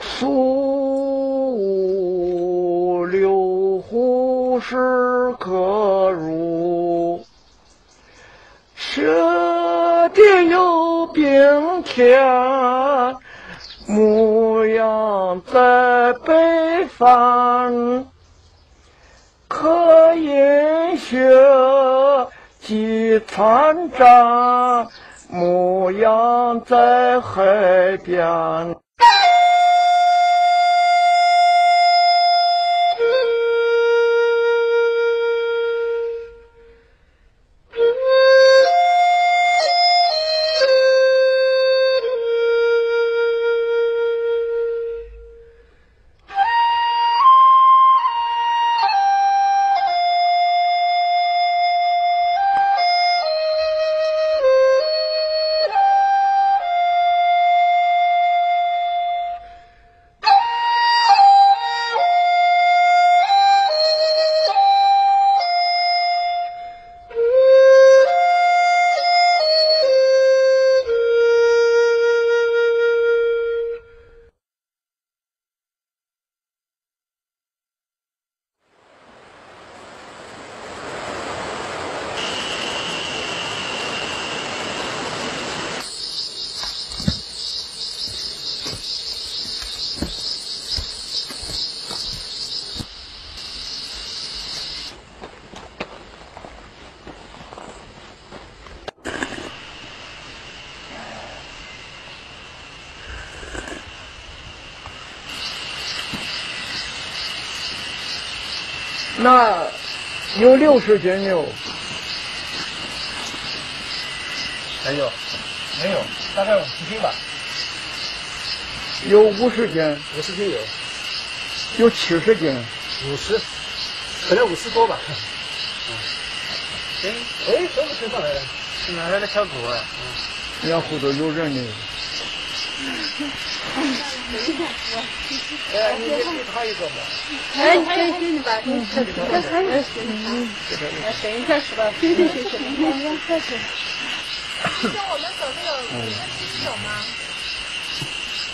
溯流湖水可入，雪地有冰天，牧羊在北方，可饮雪船长，牧羊在海边。那有六十斤牛，没有，没有，大概五十斤吧，有五十斤，五十斤有，有七十斤，五十，可能五十多吧。哎，哎，怎么身上来了？是哪来的小狗啊？人家后头有人呢。哎，你也给他一个吧。哎，给给你吧，你这里边，这还有嗯，等一下是吧？对对对对，两两块钱。像我们走这个五个星期有吗？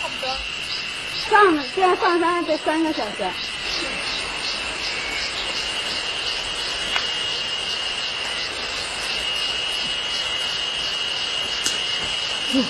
差不多。上这样上山得三个小时。嗯，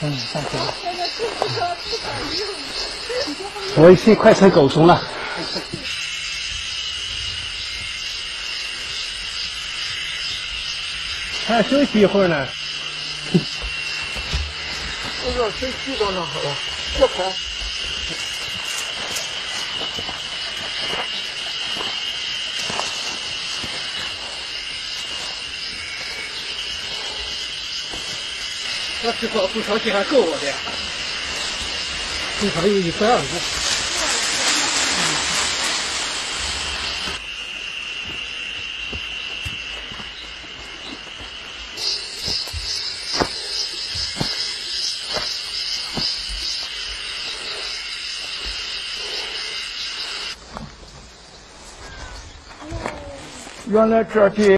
嗯上车。我一去快成狗熊了。还要休息一会儿呢。我说谁骑到那好了？别开。那至少不小心还够我的，至少有一百二十。原来这地